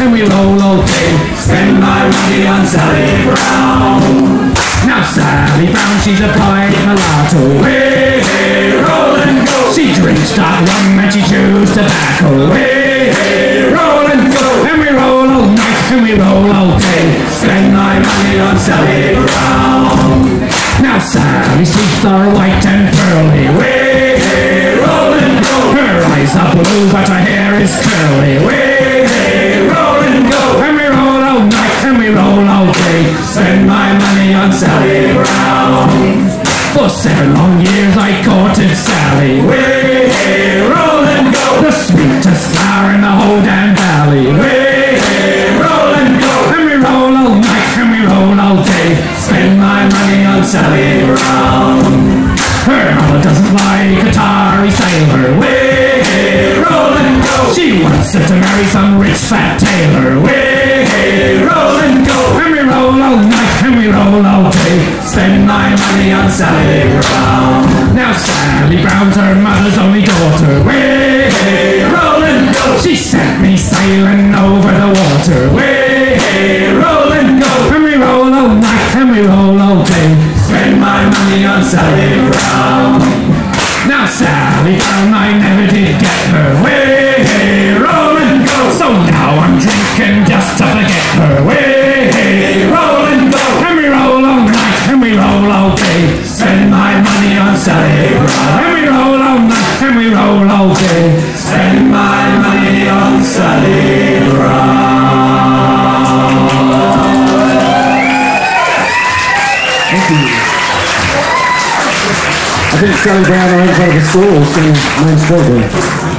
and we roll all day. Spend my money on Sally Brown. Now Sally Brown, she's a pipe mulatto. Hey, hey, roll and go. She drinks dark rum and she chews tobacco. Hey, hey, roll and go. And we roll all night and we roll all day. Spend my money on Sally Brown. Now Sally's teeth are white and pearly. Way, hey, roll and go. Her eyes are blue, but her hair is curly. Hey, Spend my money on Sally Brown. For seven long years I courted Sally. Way, hey, roll and go. The sweetest flower in the whole damn valley. Way, hey, roll and go. And we roll all night and we roll all day. Spend my money on Sally Brown. Her mother doesn't like a tarry sailor. Way, hey, roll and go. She wants her to marry some rich fat tailor. Way, hey, roll and go. Roll all day. Spend my money on Sally Brown. Now Sally Brown's her mother's only daughter. Way, hey, roll and go. She sent me sailing over the water. Way, hey, roll and go. And we roll all night and we roll all day. Spend my money on Sally Brown. Now Sally Brown, I never did get her. Way, I think Sally Brown owns one of the schools in Main Street.